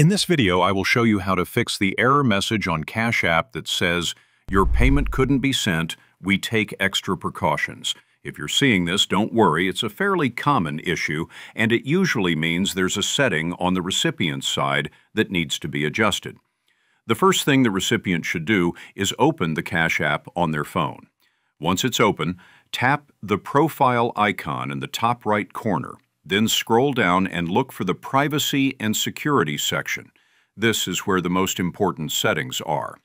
In this video, I will show you how to fix the error message on Cash App that says, your payment couldn't be sent, we take extra precautions. If you're seeing this, don't worry, it's a fairly common issue, and it usually means there's a setting on the recipient's side that needs to be adjusted. The first thing the recipient should do is open the Cash App on their phone. Once it's open, tap the profile icon in the top right corner then scroll down and look for the Privacy and Security section. This is where the most important settings are.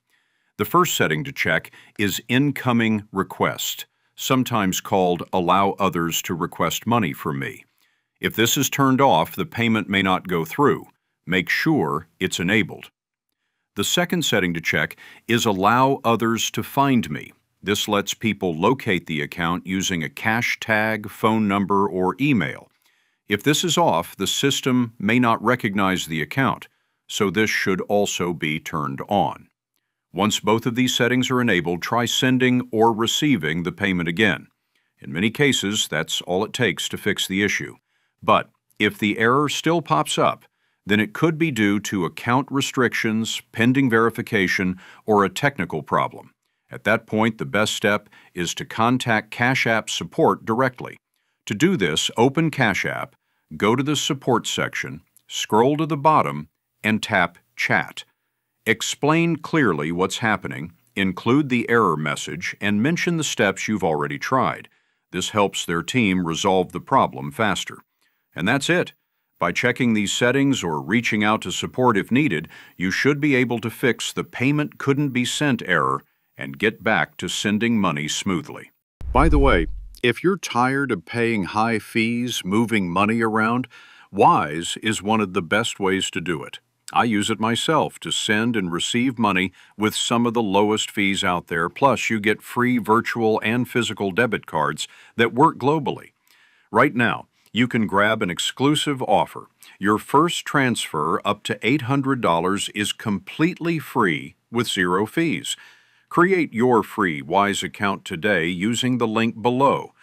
The first setting to check is Incoming Request, sometimes called Allow Others to Request Money from Me. If this is turned off, the payment may not go through. Make sure it's enabled. The second setting to check is Allow Others to Find Me. This lets people locate the account using a cash tag, phone number, or email. If this is off, the system may not recognize the account, so this should also be turned on. Once both of these settings are enabled, try sending or receiving the payment again. In many cases, that's all it takes to fix the issue. But if the error still pops up, then it could be due to account restrictions, pending verification, or a technical problem. At that point, the best step is to contact Cash App support directly. To do this, open Cash App, go to the Support section, scroll to the bottom, and tap Chat. Explain clearly what's happening, include the error message, and mention the steps you've already tried. This helps their team resolve the problem faster. And that's it. By checking these settings or reaching out to support if needed, you should be able to fix the payment couldn't be sent error and get back to sending money smoothly. By the way, if you're tired of paying high fees, moving money around, Wise is one of the best ways to do it. I use it myself to send and receive money with some of the lowest fees out there, plus you get free virtual and physical debit cards that work globally. Right now, you can grab an exclusive offer. Your first transfer up to $800 is completely free with zero fees. Create your free Wise account today using the link below